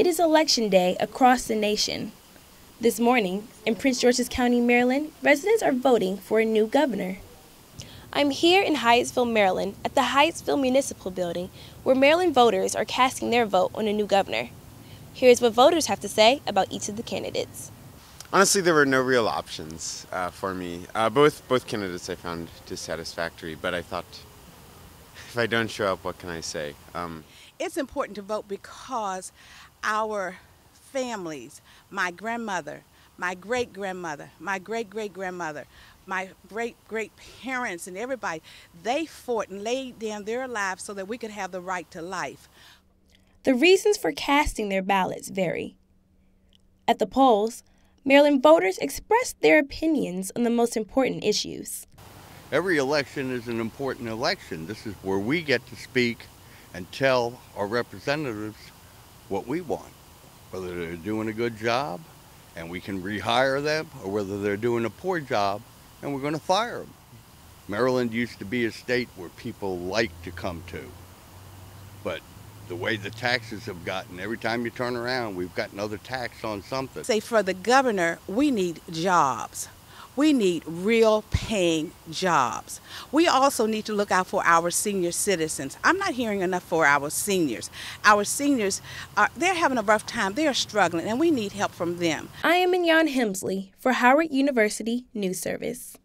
It is election day across the nation. This morning, in Prince George's County, Maryland, residents are voting for a new governor. I'm here in Hyattsville, Maryland, at the Hyattsville Municipal Building, where Maryland voters are casting their vote on a new governor. Here's what voters have to say about each of the candidates. Honestly, there were no real options uh, for me. Uh, both both candidates I found dissatisfactory, but I thought, if I don't show up, what can I say? Um, it's important to vote because our families, my grandmother, my great grandmother, my great great grandmother, my great great parents, and everybody, they fought and laid down their lives so that we could have the right to life. The reasons for casting their ballots vary. At the polls, Maryland voters expressed their opinions on the most important issues. Every election is an important election. This is where we get to speak and tell our representatives what we want, whether they're doing a good job and we can rehire them, or whether they're doing a poor job and we're going to fire them. Maryland used to be a state where people like to come to, but the way the taxes have gotten, every time you turn around, we've got another tax on something. Say for the governor, we need jobs. We need real paying jobs. We also need to look out for our senior citizens. I'm not hearing enough for our seniors. Our seniors, are, they're having a rough time. They're struggling, and we need help from them. I am Mignon Hemsley for Howard University News Service.